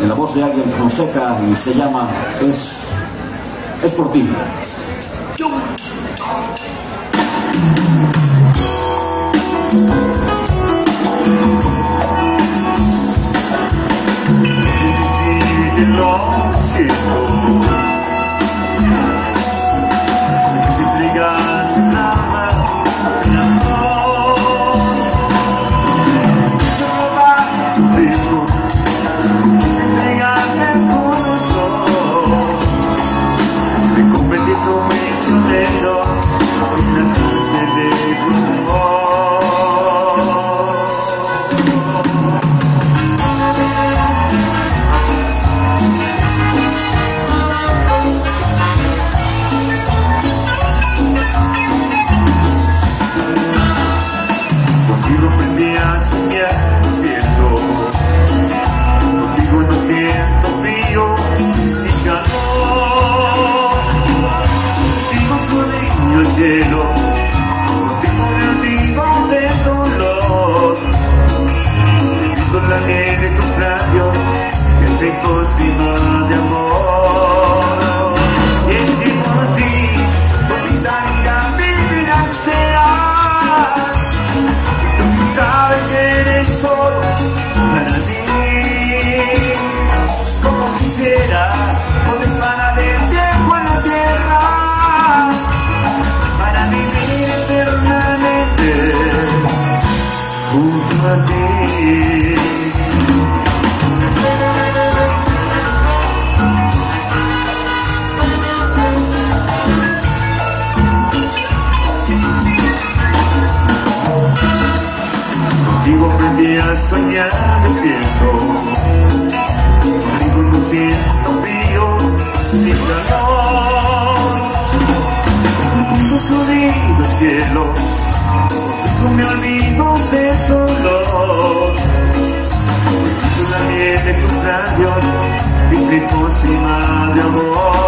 en la voz de alguien Fonseca y se llama Es, es por ti. questo messo dentro, una forza del profumo. Contigo a soñar despierto Contigo no siento frío ni calor. Contigo sonido cielo Contigo me olvido de dolor. Contigo la miel de tus labios Mi de amor.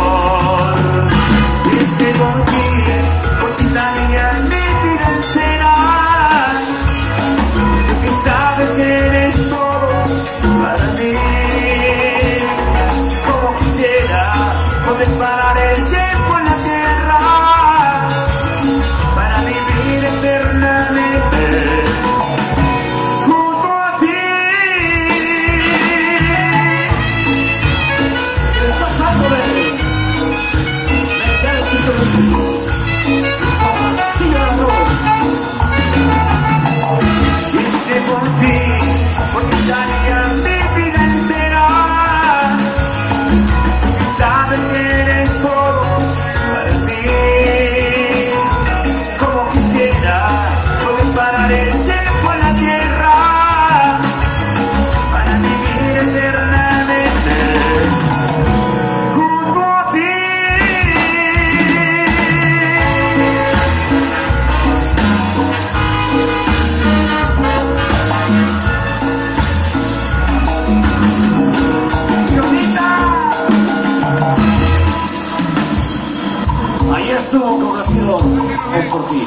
sumo conocido es por ti.